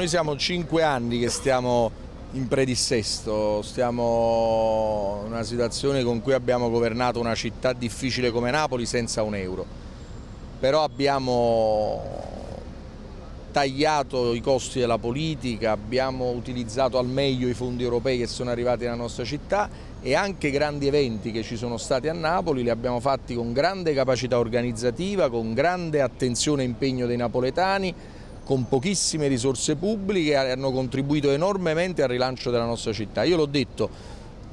noi siamo cinque anni che stiamo in predissesto, stiamo in una situazione con cui abbiamo governato una città difficile come Napoli senza un euro, però abbiamo tagliato i costi della politica, abbiamo utilizzato al meglio i fondi europei che sono arrivati nella nostra città e anche grandi eventi che ci sono stati a Napoli li abbiamo fatti con grande capacità organizzativa, con grande attenzione e impegno dei napoletani, con pochissime risorse pubbliche hanno contribuito enormemente al rilancio della nostra città. Io l'ho detto,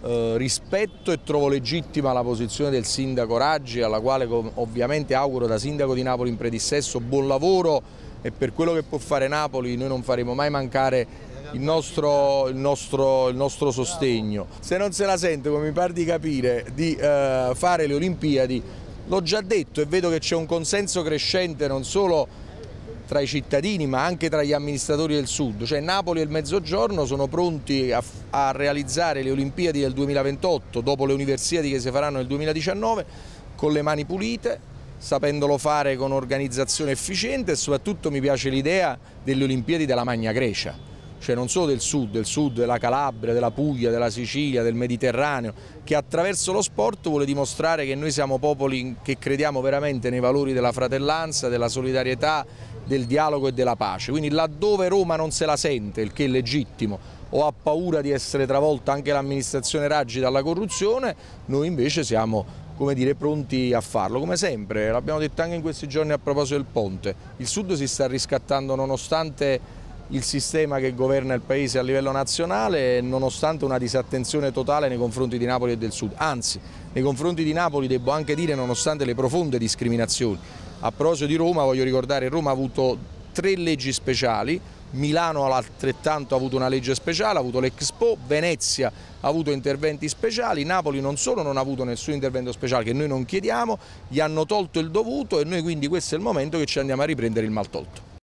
eh, rispetto e trovo legittima la posizione del sindaco Raggi, alla quale ovviamente auguro da sindaco di Napoli in predissesso buon lavoro e per quello che può fare Napoli noi non faremo mai mancare il nostro, il, nostro, il nostro, sostegno. Se non se la sente, come mi pare di capire, di eh, fare le Olimpiadi, l'ho già detto e vedo che c'è un consenso crescente non solo tra i cittadini ma anche tra gli amministratori del Sud, cioè Napoli e il Mezzogiorno sono pronti a, a realizzare le Olimpiadi del 2028 dopo le Universiadi che si faranno nel 2019 con le mani pulite, sapendolo fare con organizzazione efficiente e soprattutto mi piace l'idea delle Olimpiadi della Magna Grecia cioè non solo del sud, del sud della Calabria, della Puglia, della Sicilia, del Mediterraneo, che attraverso lo sport vuole dimostrare che noi siamo popoli che crediamo veramente nei valori della fratellanza, della solidarietà, del dialogo e della pace. Quindi laddove Roma non se la sente, il che è legittimo, o ha paura di essere travolta anche l'amministrazione Raggi dalla corruzione, noi invece siamo come dire, pronti a farlo, come sempre, l'abbiamo detto anche in questi giorni a proposito del ponte, il Sud si sta riscattando nonostante il sistema che governa il Paese a livello nazionale nonostante una disattenzione totale nei confronti di Napoli e del Sud, anzi nei confronti di Napoli devo anche dire nonostante le profonde discriminazioni. A proposito di Roma voglio ricordare che Roma ha avuto tre leggi speciali, Milano altrettanto ha avuto una legge speciale, ha avuto l'Expo, Venezia ha avuto interventi speciali, Napoli non solo non ha avuto nessun intervento speciale che noi non chiediamo, gli hanno tolto il dovuto e noi quindi questo è il momento che ci andiamo a riprendere il mal tolto.